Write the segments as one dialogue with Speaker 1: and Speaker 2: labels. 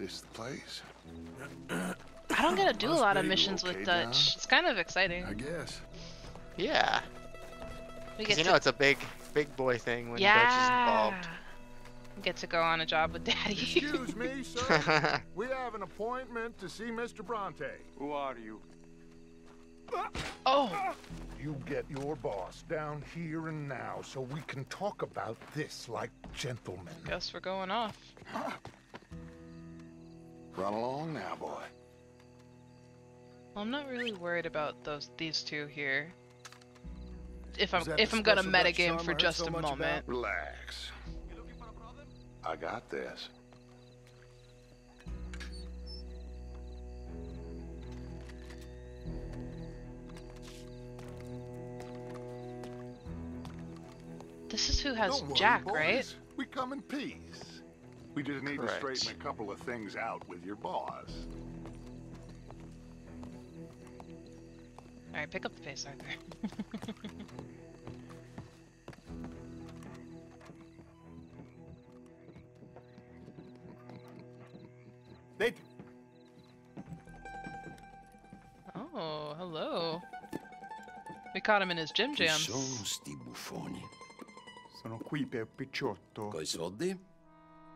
Speaker 1: This the place?
Speaker 2: I don't get to do a lot of missions
Speaker 1: okay,
Speaker 2: with
Speaker 1: Don?
Speaker 2: Dutch. It's kind of exciting.
Speaker 1: I guess.
Speaker 3: Yeah.
Speaker 2: We
Speaker 3: 'Cause
Speaker 2: get
Speaker 3: you
Speaker 2: to
Speaker 3: know it's a big, big boy thing when Dutch is
Speaker 2: yeah.
Speaker 3: involved.
Speaker 2: Get to go on a job with Daddy.
Speaker 4: Excuse me, sir. we have an appointment to see Mr. Bronte.
Speaker 5: Who are you?
Speaker 2: oh,
Speaker 4: You get your boss down here and now so we can talk about this like gentlemen.
Speaker 2: guess we're going off.
Speaker 1: Run along now, boy.
Speaker 2: Well, I'm not really worried about those these two here. If I'm if I'm gonna
Speaker 4: special Dutch
Speaker 2: metagame for just
Speaker 4: so
Speaker 2: a
Speaker 4: much
Speaker 2: moment.
Speaker 1: Relax. I got this.
Speaker 2: This is who has
Speaker 1: Don't worry,
Speaker 2: Jack,
Speaker 1: boys.
Speaker 2: right?
Speaker 1: We come in peace. We just need
Speaker 3: Correct.
Speaker 1: to straighten a couple of things out with your boss.
Speaker 2: All right, pick up the pace, Arthur.
Speaker 4: They
Speaker 2: oh, hello. We caught him in his gym
Speaker 6: Chi
Speaker 2: jams.
Speaker 6: sono sti buffoni?
Speaker 5: Sono qui per Picciotto.
Speaker 6: Coi soldi?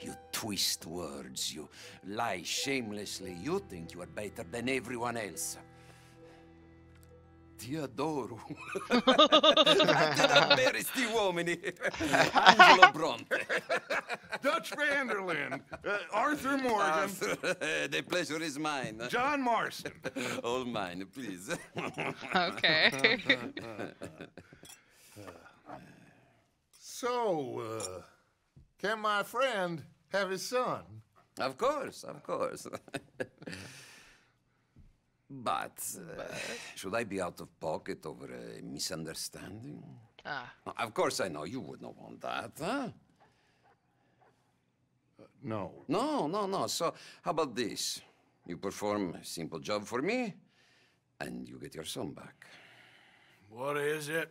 Speaker 6: You, you, you twist words. You lie shamelessly. You think you are better than everyone else. Ti adoro. Tratti davvero sti uomini. Angelo Bronte.
Speaker 4: Dutch Van der Linde, uh, Arthur Morgan,
Speaker 6: the pleasure is mine.
Speaker 4: John Marston.
Speaker 6: All mine, please.
Speaker 2: Okay.
Speaker 4: So, uh, can my friend have his son?
Speaker 6: of course, of course. but, uh, should I be out of pocket over a misunderstanding?
Speaker 2: ah,
Speaker 6: Of course I know you would not want that, huh?
Speaker 4: No.
Speaker 6: No, no, no. So, how about this? You perform a simple job for me, and you get your son back.
Speaker 4: What is it?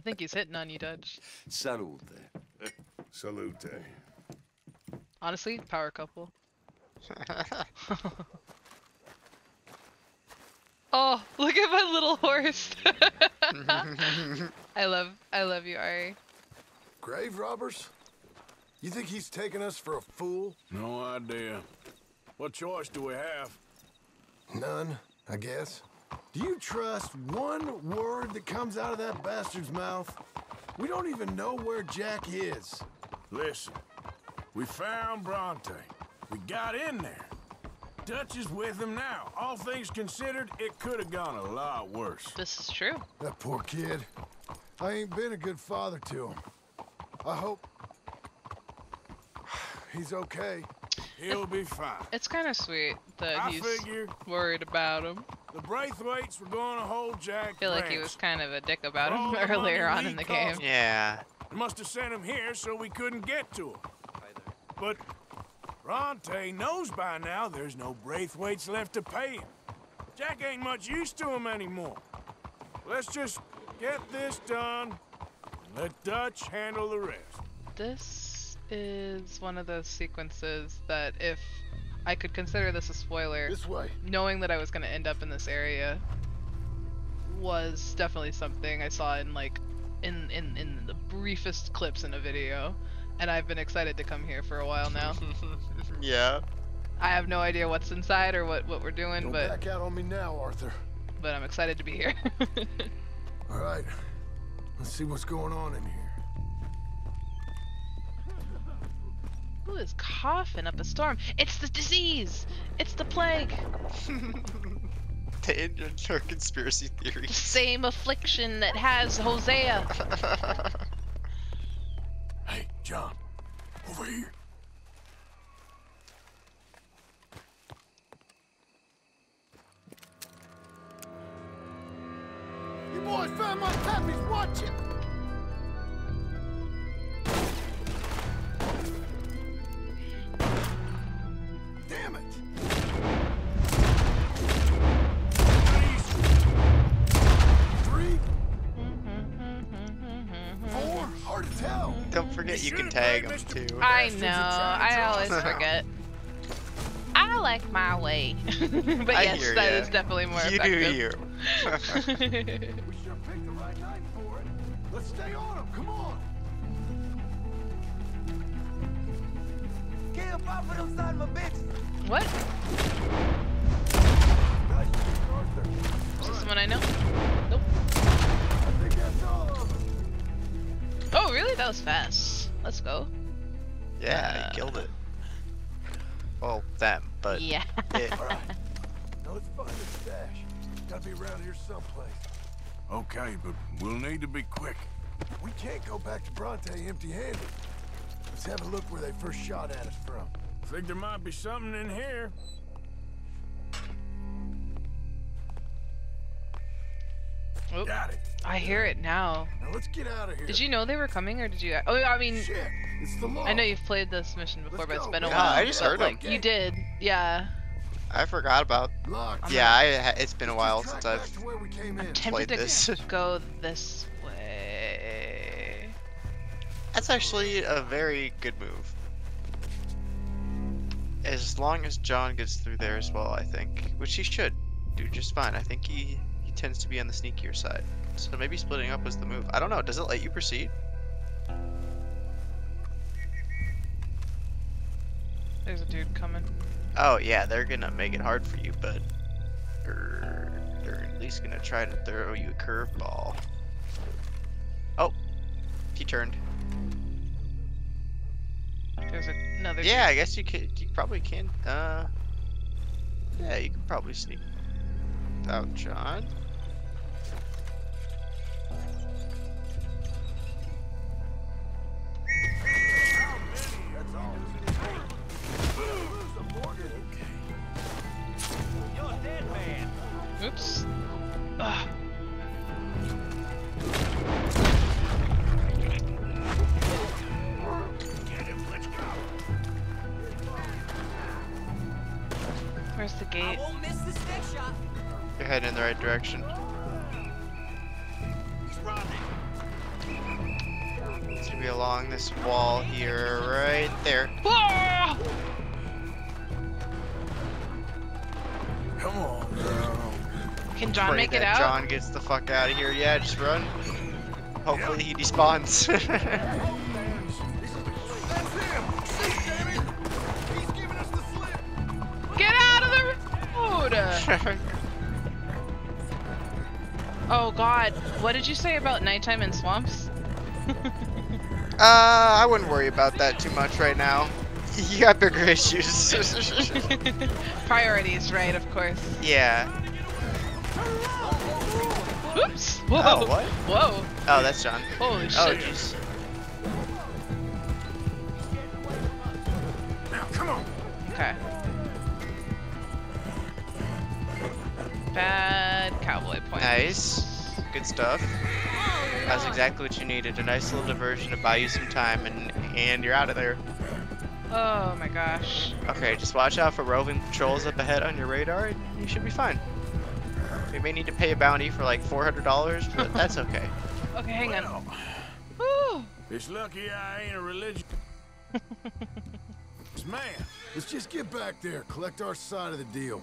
Speaker 2: I think he's hitting on you, Dutch.
Speaker 6: Salute.
Speaker 4: Salute.
Speaker 2: Honestly, power couple. oh, look at my little horse. I love, I love you, Ari.
Speaker 7: Grave robbers? You think he's taking us for a fool?
Speaker 8: No idea. What choice do we have?
Speaker 7: None, I guess. Do you trust one word that comes out of that bastard's mouth? We don't even know where Jack is.
Speaker 8: Listen, we found Bronte. We got in there. Dutch is with him now. All things considered, it could have gone a lot worse.
Speaker 2: This is true.
Speaker 7: That poor kid. I ain't been a good father to him. I hope he's okay.
Speaker 8: He'll be fine.
Speaker 2: It's kind of sweet that
Speaker 8: I
Speaker 2: he's
Speaker 8: figure
Speaker 2: worried about him.
Speaker 8: The Braithwaites were going to hold Jack
Speaker 2: I feel like he was kind of a dick about
Speaker 8: All
Speaker 2: him
Speaker 8: the
Speaker 2: earlier on in the game.
Speaker 3: Yeah.
Speaker 8: They must have sent him here so we couldn't get to him. But Bronte knows by now there's no Braithwaites left to pay him. Jack ain't much use to him anymore. Let's just get this done and let Dutch handle the rest.
Speaker 2: This is one of those sequences that if I could consider this a spoiler,
Speaker 7: This way.
Speaker 2: knowing that I was going to end up in this area was definitely something I saw in like in in in the briefest clips in a video and I've been excited to come here for a while now.
Speaker 3: yeah.
Speaker 2: I have no idea what's inside or what what we're doing,
Speaker 7: Don't
Speaker 2: but
Speaker 7: back out on me now, Arthur.
Speaker 2: but I'm excited to be here.
Speaker 7: All right. Let's see what's going on in here.
Speaker 2: Coughing up a storm? It's the disease. It's the plague.
Speaker 3: The Indians are conspiracy
Speaker 2: The same affliction that has Hosea.
Speaker 3: Don't forget you can tag them too.
Speaker 2: I know.
Speaker 8: are trying to
Speaker 2: I always forget. I like my way. but
Speaker 3: I
Speaker 2: yes,
Speaker 3: hear
Speaker 2: that
Speaker 3: ya.
Speaker 2: is definitely more
Speaker 3: you do
Speaker 2: effective.
Speaker 3: you.
Speaker 7: We sure picked the right night for it. Let's stay on them. Come on.
Speaker 2: what?
Speaker 7: Nice, Arthur.
Speaker 2: Is this someone I know? Nope.
Speaker 7: I
Speaker 2: Oh, really? That was fast. Let's go.
Speaker 3: yeah,
Speaker 2: Uh,
Speaker 3: he killed it. Well, them, but
Speaker 2: yeah.
Speaker 3: it.
Speaker 7: All right. Now let's find the stash. Gotta be around here someplace.
Speaker 8: Okay, but we'll need to be quick.
Speaker 7: We can't go back to Bronte empty-handed. Let's have a look where they first shot at us from.
Speaker 8: Think there might be something in here.
Speaker 2: Oh,
Speaker 8: Got it.
Speaker 2: I hear it now.
Speaker 7: Now let's get out of here.
Speaker 2: Did you know they were coming, or did you? Oh, I mean,
Speaker 7: Shit, it's the law.
Speaker 2: I know you've played this mission before,
Speaker 7: Let's
Speaker 2: but it's been a
Speaker 7: Yeah,
Speaker 2: while.
Speaker 3: I just
Speaker 2: heard
Speaker 3: heard 'em.
Speaker 2: like, You did, yeah.
Speaker 3: I forgot about.
Speaker 7: Locked.
Speaker 3: Yeah, I, it's been a while since I've.
Speaker 7: back to where we came in.
Speaker 2: Tempted
Speaker 3: played
Speaker 2: to
Speaker 3: this.
Speaker 2: go this way.
Speaker 3: That's actually a very good move. As long as John gets through there as well, I think, which he should do just fine. I think he he tends to be on the sneakier side, so maybe splitting up was the move. I don't know. Does it let you proceed?
Speaker 2: There's a dude coming.
Speaker 3: Oh yeah, they're gonna make it hard for you, but they're, they're at least gonna try to throw you a curveball. Oh, he turned.
Speaker 2: There's another.
Speaker 3: Yeah, I guess you could. You probably can. Uh, yeah, you can probably sneak out, John.
Speaker 2: Gate?
Speaker 3: You're heading in the right direction. It's gonna be along this wall here, right there.
Speaker 2: Ah!
Speaker 8: Come on, girl.
Speaker 2: Can John
Speaker 3: Pray
Speaker 2: make it
Speaker 3: that
Speaker 2: out?
Speaker 3: John gets the fuck out of here. Yeah, just run. Hopefully he despawns.
Speaker 2: oh god, what did you say about nighttime in swamps?
Speaker 3: Uh, I wouldn't worry about that too much right now. you got bigger issues.
Speaker 2: Priorities, right? Of course.
Speaker 3: yeah.
Speaker 2: Oops. Whoa.
Speaker 3: Oh, what?
Speaker 2: Whoa.
Speaker 3: Oh, that's John.
Speaker 2: Holy
Speaker 3: Oh,
Speaker 2: shit.
Speaker 3: jeez.
Speaker 2: Bad cowboy point.
Speaker 3: Nice. Good stuff. That's exactly what you needed. A nice little diversion to buy you some time, and and you're out of there.
Speaker 2: Oh my gosh.
Speaker 3: Okay, just watch out for roving patrols up ahead on your radar, and you should be fine. We may need to pay a bounty for like $400, but that's okay.
Speaker 2: Okay, hang on.
Speaker 8: Well, it's lucky I ain't a religious man.
Speaker 7: Let's just get back there, collect our side of the deal.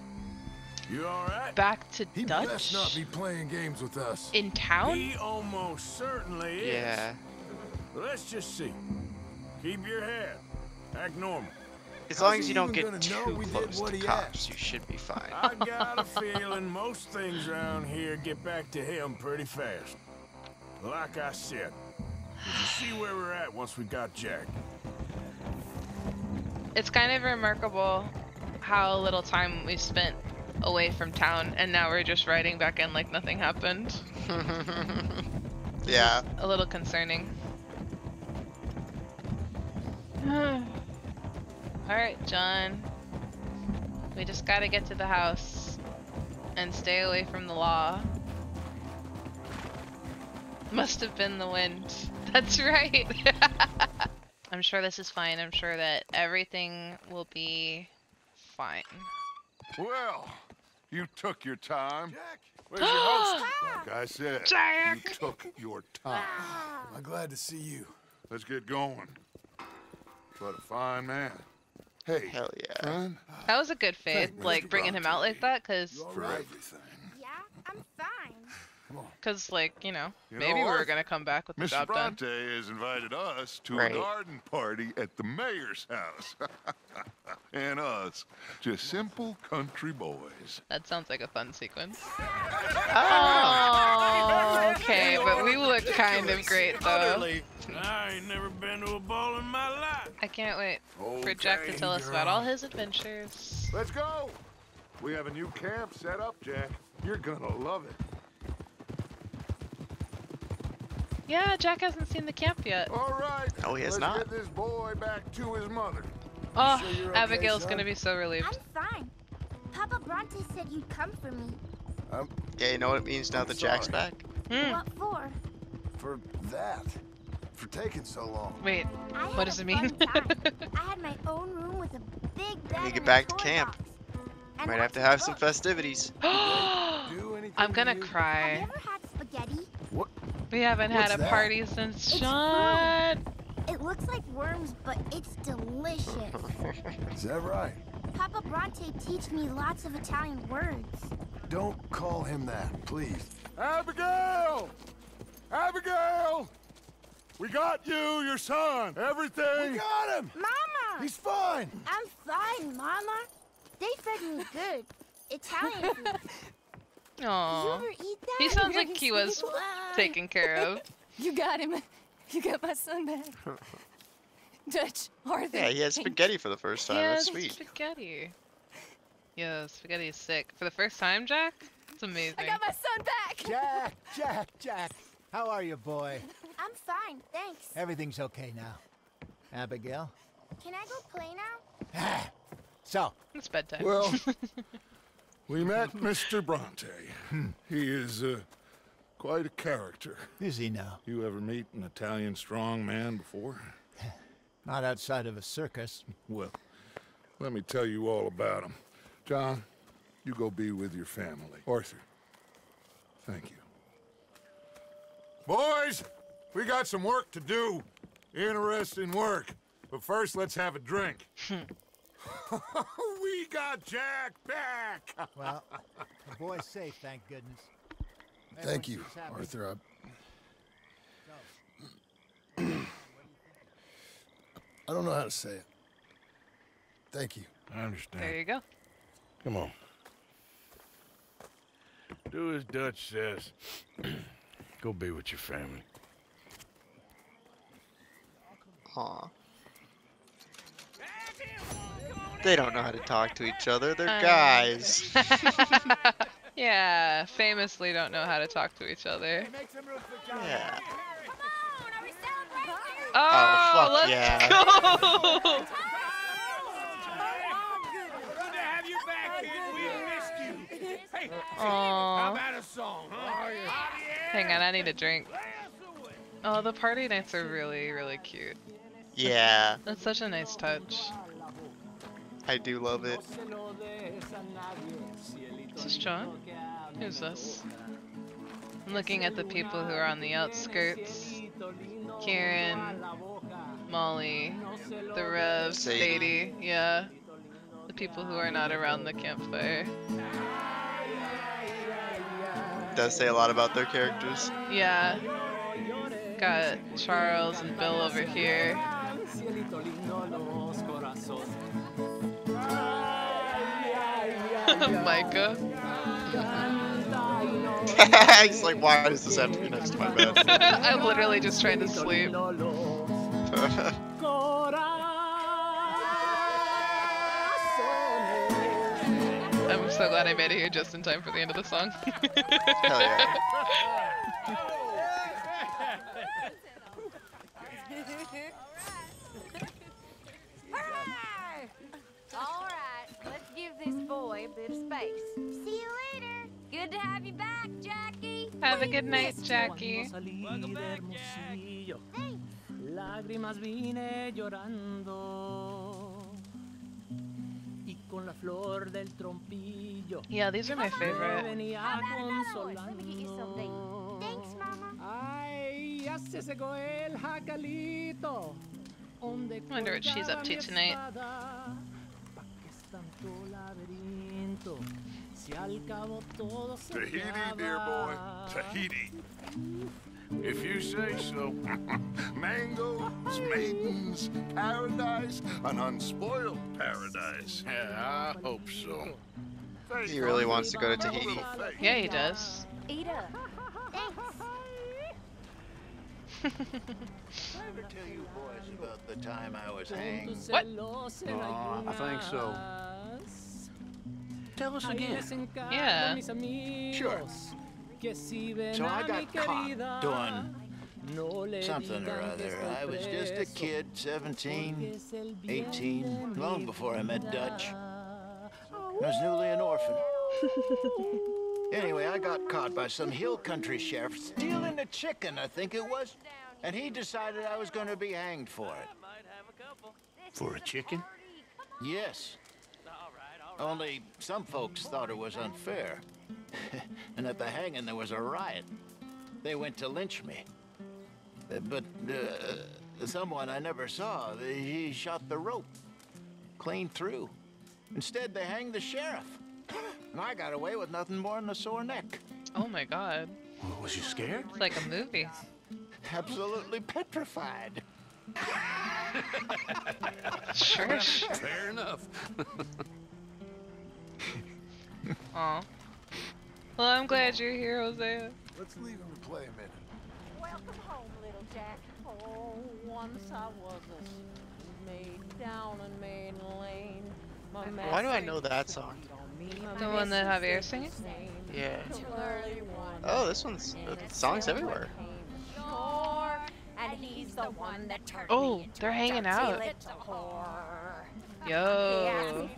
Speaker 8: You all right?
Speaker 2: Back to
Speaker 7: He
Speaker 2: Dutch?
Speaker 7: best not be playing games with us.
Speaker 2: In town?
Speaker 8: He almost certainly is.
Speaker 3: Yeah.
Speaker 8: Let's just see. Keep your head. Act normal.
Speaker 3: As long
Speaker 7: he
Speaker 3: as you don't get
Speaker 7: gonna
Speaker 3: too
Speaker 7: we did
Speaker 3: close
Speaker 7: what
Speaker 3: to cops,
Speaker 7: asked?
Speaker 3: you should be fine.
Speaker 8: I got a feeling most things around here get back to him pretty fast. Like I said, we can see where we're at once we got Jack.
Speaker 2: It's kind of remarkable how little time we've spent away from town and now we're just riding back in like nothing happened.
Speaker 3: yeah.
Speaker 2: A little concerning. Alright, John. We just gotta get to the house and stay away from the law. Must have been the wind. That's right. I'm sure this is fine. I'm sure that everything will be fine.
Speaker 1: Well, you took your time.
Speaker 7: Jack,
Speaker 8: Where's your host?
Speaker 1: Like I said,
Speaker 2: Jack!
Speaker 1: you took your time.
Speaker 7: I'm glad to see you.
Speaker 1: Let's get going. What a fine man. Hey,
Speaker 3: Hell yeah.
Speaker 1: friend,
Speaker 2: That was a good fade, like bringing him out like that, cause,
Speaker 1: for everything.
Speaker 9: Yeah, I'm fine.
Speaker 2: cause like you know,
Speaker 1: You
Speaker 2: maybe
Speaker 1: know
Speaker 2: we were
Speaker 1: what?
Speaker 2: gonna come back with the
Speaker 1: Mr.
Speaker 2: job done.
Speaker 1: Bronte has invited us to
Speaker 3: Right.
Speaker 1: a garden party at the mayor's house. and us, just simple country boys.
Speaker 2: That sounds like a fun sequence.
Speaker 3: Oh.
Speaker 2: Oh, okay, but we look kind of great though.
Speaker 8: I ain't never been to a ball in my life.
Speaker 2: I can't wait for Jack to tell us about all his adventures.
Speaker 1: Let's go. We have a new camp set up, Jack. You're gonna love it.
Speaker 2: Yeah, Jack hasn't seen the camp yet.
Speaker 1: All right.
Speaker 3: No, he has
Speaker 1: let's
Speaker 3: not.
Speaker 1: get this boy back to his mother.
Speaker 2: Oh,
Speaker 7: sure you're okay,
Speaker 2: Abigail's
Speaker 7: son?
Speaker 2: gonna be so relieved.
Speaker 9: I'm fine. Papa Bronte said you'd come for me.
Speaker 3: Yeah, you know what it means now that Jack's back?
Speaker 2: Hmm.
Speaker 9: What for?
Speaker 7: For that. For taking so long.
Speaker 2: Wait,
Speaker 9: I
Speaker 2: what does it mean?
Speaker 9: fun. I had my own room with a big bed
Speaker 3: you get back to camp,
Speaker 9: box.
Speaker 3: Might have to
Speaker 9: of
Speaker 3: have some festivities.
Speaker 2: I'm gonna
Speaker 7: to you?
Speaker 9: Have
Speaker 2: cry.
Speaker 9: you ever had spaghetti?
Speaker 2: We haven't had a
Speaker 7: that?
Speaker 2: party since
Speaker 9: It's
Speaker 2: Sean.
Speaker 9: It looks like worms, but it's delicious.
Speaker 7: Is that right?
Speaker 9: Papa Bronte teach me lots of Italian words.
Speaker 7: Don't call him that, please.
Speaker 1: Abigail! Abigail! We got you, your son. Everything.
Speaker 7: We got him!
Speaker 9: Mama!
Speaker 7: He's fine!
Speaker 9: I'm fine, Mama. They fed me good. Italian food. Did
Speaker 2: Aww.
Speaker 9: ever eat that?
Speaker 2: He sounds like he was
Speaker 9: Wow.
Speaker 2: taken care of.
Speaker 10: You got him. You got my son back. Dutch, Arthur.
Speaker 3: Yeah, he had spaghetti for the first time.
Speaker 2: Yeah,
Speaker 3: That's sweet.
Speaker 2: spaghetti. Yeah, spaghetti is sick. For the first time, Jack? It's amazing.
Speaker 10: I got my son back.
Speaker 11: Jack, Jack, Jack. How are you, boy?
Speaker 9: I'm fine, thanks.
Speaker 11: Everything's okay now. Abigail?
Speaker 9: Can I go play now?
Speaker 11: So,
Speaker 2: It's bedtime.
Speaker 4: Well, we met Mr. Bronte. He is uh, quite a character.
Speaker 11: is he now?
Speaker 4: You ever meet an Italian strong man before?
Speaker 11: Not outside of a circus.
Speaker 4: Well, let me tell you all about him. John, you go be with your family. Arthur, thank you. Boys, we got some work to do. Interesting work. But first, let's have a drink. we got Jack back.
Speaker 11: Well, the boy's safe, thank goodness.
Speaker 7: Thank you. Arthur. I... I don't know how to say it. Thank you.
Speaker 8: I understand.
Speaker 2: there you go.
Speaker 8: Come on. Do as Dutch says. Go be with your family.
Speaker 3: Aw. They don't know how to talk to each other. They're
Speaker 2: Um,
Speaker 3: guys.
Speaker 2: yeah, famously don't know how to talk to each other.
Speaker 3: Yeah.
Speaker 2: Oh,
Speaker 3: fuck
Speaker 2: let's
Speaker 3: yeah.
Speaker 2: go!
Speaker 8: Good to have you back, kid. We missed you. Hey, how
Speaker 2: Aw.
Speaker 8: about a song, huh?
Speaker 2: Hang on, I need a drink. Oh, the party nights are really, really cute.
Speaker 3: Yeah,
Speaker 2: That's such a nice touch.
Speaker 3: I do love it.
Speaker 2: this is John? Who's this? I'm looking at the people who are on the outskirts. Kieran, Molly, the Rev,
Speaker 3: Sadie.
Speaker 2: Sadie, yeah. The people who are not around the campfire.
Speaker 3: Does say a lot about their characters.
Speaker 2: Yeah. Got Charles and Bill over here. Micah.
Speaker 3: He's like, why does this have to be next to my bed?
Speaker 2: I'm literally just trying to sleep. I'm so glad I made it here just in time for the end of the song.
Speaker 3: Hell yeah.
Speaker 12: All right, let's give this boy a bit of space.
Speaker 9: See you later.
Speaker 12: Good to have you back, Jackie.
Speaker 2: Have a good night, Jackie.
Speaker 13: Lágrimas vine llorando y con la flor del trompillo.
Speaker 2: Yeah, these are my
Speaker 13: me
Speaker 2: favorite.
Speaker 12: How about another? Let me get you something.
Speaker 9: Thanks, Mama.
Speaker 13: Ay, ya se secó el jacalito. Donde
Speaker 2: Wonder what she's up to tonight.
Speaker 13: Si al cabo todo se
Speaker 1: Tahiti, dear boy. Tahiti. If you say so. Mangoes, maidens, paradise, an unspoiled paradise. Yeah, I hope so.
Speaker 3: He really wants to go to Tahiti.
Speaker 2: Yeah, he does.
Speaker 12: Ida.
Speaker 9: Thanks.
Speaker 14: ever tell you boys about the time I was hanged?
Speaker 2: What?
Speaker 14: Aw, I think so. Tell us again.
Speaker 2: Yeah.
Speaker 14: Sure. So I got caught doing something or other. I was just a kid, 17, 18, long before I met Dutch. I was newly an orphan. Anyway, I got caught by some hill country sheriff stealing a chicken, I think it was. And he decided I was going to be hanged for it.
Speaker 5: For a chicken?
Speaker 14: Yes. Only some folks thought it was unfair. and at the hanging, there was a riot. They went to lynch me. But uh, someone I never saw, he shot the rope clean through. Instead, they hanged the sheriff. And I got away with nothing more than a sore neck.
Speaker 2: Oh my god.
Speaker 5: Was you scared?
Speaker 2: It's like a movie.
Speaker 14: Absolutely petrified.
Speaker 2: Sure.
Speaker 5: Fair enough.
Speaker 2: Aw. Well, I'm glad you're here, Hosea.
Speaker 7: Let's leave him to play a minute.
Speaker 12: Welcome home, little Jack. Oh, once I was a maid down in Main Lane. My
Speaker 3: Why do I know that song?
Speaker 2: The one that Javier singing?
Speaker 3: Yeah.
Speaker 12: Too early one.
Speaker 3: Oh, this one's uh, songs everywhere.
Speaker 12: Shore, and he's the one that turned
Speaker 2: Oh, they're hanging out.
Speaker 12: little whore.
Speaker 2: Yo.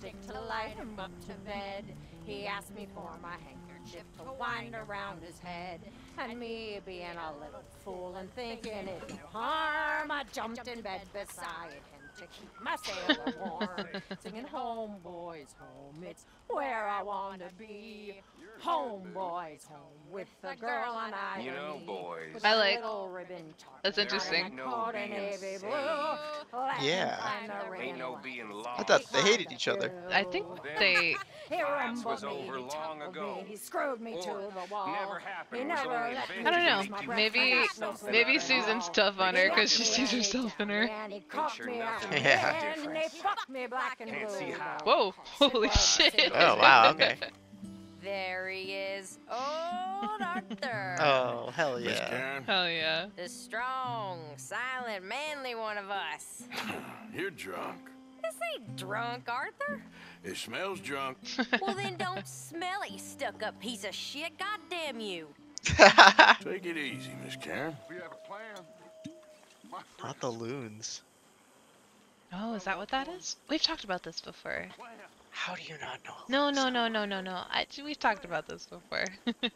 Speaker 12: For to light him up to bed. He asked me for my handkerchief to wind around his head. And me being a little fool and thinking it no harm, I jumped in bed beside him to keep my sailor warm. Singing home, boys, home, it's where I want to be. Home, boys, home, with the girl on I.
Speaker 15: You know, boys.
Speaker 12: With
Speaker 2: I
Speaker 12: a
Speaker 2: like-
Speaker 12: ribbon
Speaker 2: That's interesting.
Speaker 12: and a coat and
Speaker 15: being
Speaker 12: navy blue.
Speaker 3: Yeah.
Speaker 12: the
Speaker 15: Ain't no
Speaker 12: railing.
Speaker 15: being
Speaker 3: I thought they hated each other.
Speaker 2: I think they.
Speaker 12: He
Speaker 15: Class was
Speaker 12: rumbled me,
Speaker 15: over long
Speaker 12: tumbled
Speaker 15: ago.
Speaker 12: me, he screwed me to the wall.
Speaker 15: never happened,
Speaker 12: He
Speaker 15: was
Speaker 12: never
Speaker 15: only
Speaker 12: let me
Speaker 2: I don't know.
Speaker 12: use my breath,
Speaker 2: Maybe-
Speaker 12: I got no
Speaker 15: something
Speaker 2: Maybe Susan's tough on her because she sees herself in her.
Speaker 12: And he cocked
Speaker 15: sure
Speaker 12: me out
Speaker 15: nothing
Speaker 12: and
Speaker 3: Yeah.
Speaker 12: they
Speaker 15: difference.
Speaker 12: me black and
Speaker 15: Can't
Speaker 12: blue.
Speaker 15: see how.
Speaker 2: Whoa! Holy shit!
Speaker 3: Oh, wow, okay.
Speaker 12: There he is, old Arthur.
Speaker 3: Oh, hell
Speaker 5: Miss
Speaker 3: yeah.
Speaker 5: Karen,
Speaker 2: Hell yeah.
Speaker 12: The strong, silent, manly one of us.
Speaker 5: you're drunk.
Speaker 10: This ain't drunk, Arthur.
Speaker 8: It smells drunk.
Speaker 10: well, then don't smell it, you stuck up piece of shit. God damn you.
Speaker 8: Take it easy, Miss Karen.
Speaker 4: We have a plan.
Speaker 3: Not the loons.
Speaker 2: Oh, is that what that is? We've talked about this before.
Speaker 3: How do you not know?
Speaker 2: No, no, no, no, no, no. I, we've talked about this before.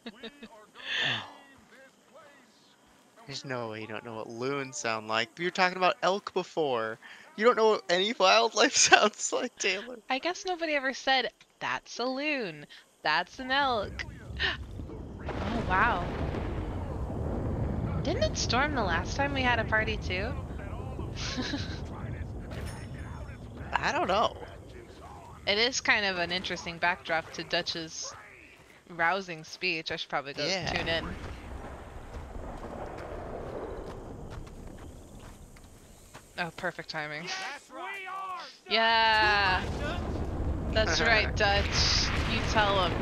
Speaker 3: There's no way you don't know what loons sound like. We were talking about elk before. You don't know what any wildlife sounds like, Taylor.
Speaker 2: I guess nobody ever said, that's a loon. That's an elk. Oh, wow. Didn't it storm the last time we had a party too?
Speaker 3: I don't know.
Speaker 2: It is kind of an interesting backdrop to Dutch's rousing speech. I should probably go
Speaker 3: Yeah.
Speaker 2: tune in. Oh, perfect timing. Yeah. That's right, Dutch. You tell him.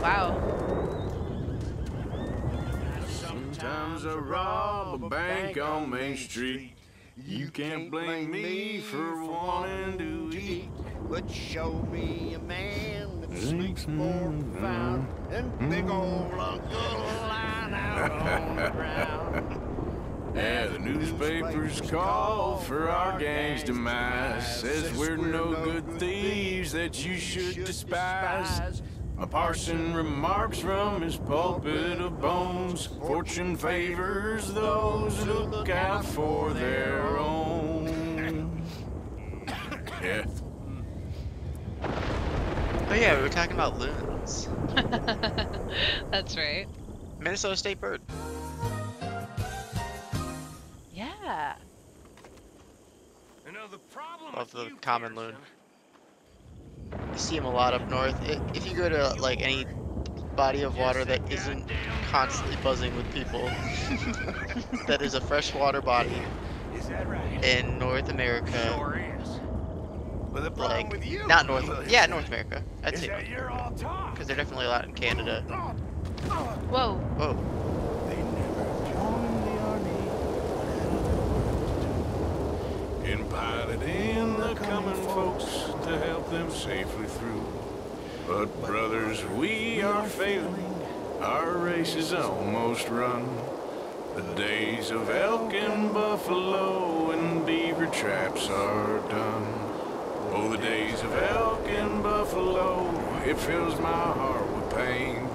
Speaker 2: Wow.
Speaker 8: Sometimes I rob a bank on Main Street. You can't blame me for wanting to eat.
Speaker 14: But show me a man that sleeps more profound than big mm. old Uncle lying out on the ground.
Speaker 8: Yeah, the newspapers call for our gang's demise. Says we're no good thieves that you should despise. A parson remarks from his pulpit of bones. Fortune favors those who look out for their own. Yeah.
Speaker 3: Oh yeah, we were talking about loons.
Speaker 2: That's right.
Speaker 3: Minnesota state bird.
Speaker 2: Yeah.
Speaker 3: Love the common loon. You see them a lot up north. If you go to like any body of water that isn't constantly buzzing with people, that is a freshwater body in North America. like, not North, yeah, North America. I'd say because they're definitely a lot in Canada.
Speaker 2: Whoa.
Speaker 3: Whoa.
Speaker 8: In piloting the coming folks to help them safely through. But brothers, we are failing. Our race is almost run. The days of elk and buffalo and beaver traps are done. Oh, the days of elk and buffalo, it fills my heart with pain.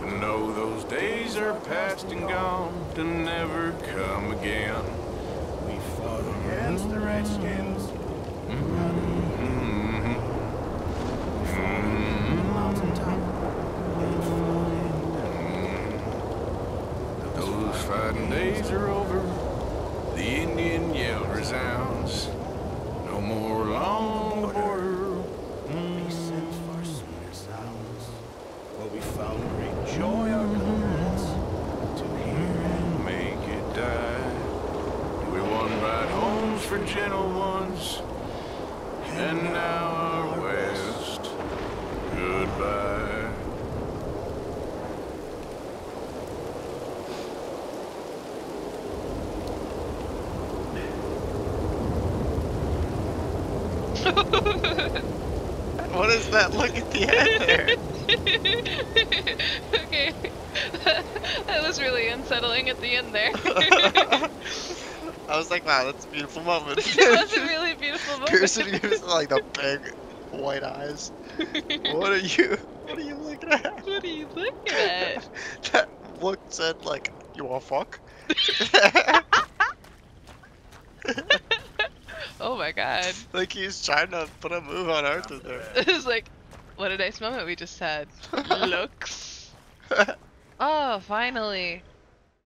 Speaker 8: To know those days are past and gone, to never come again. We against the Redskins. Those fighting days are over. The Indian yell resounds. No more long border.
Speaker 14: Well, we found great joy our comrades
Speaker 8: to hear and make it die. We won right homes for gentle ones, and now our west. Goodbye.
Speaker 3: What is that look at the end there?
Speaker 2: okay. that was really unsettling at the end there.
Speaker 3: I was like, wow, that's a beautiful moment.
Speaker 2: was a really beautiful moment.
Speaker 3: Pearson gives like the big white eyes. What are you? What are you looking at?
Speaker 2: What are you looking at?
Speaker 3: that look said like, you want fuck?
Speaker 2: oh my god.
Speaker 3: like he's trying to put a move on Arthur there.
Speaker 2: It was like, what a nice moment we just had. Looks. oh, finally.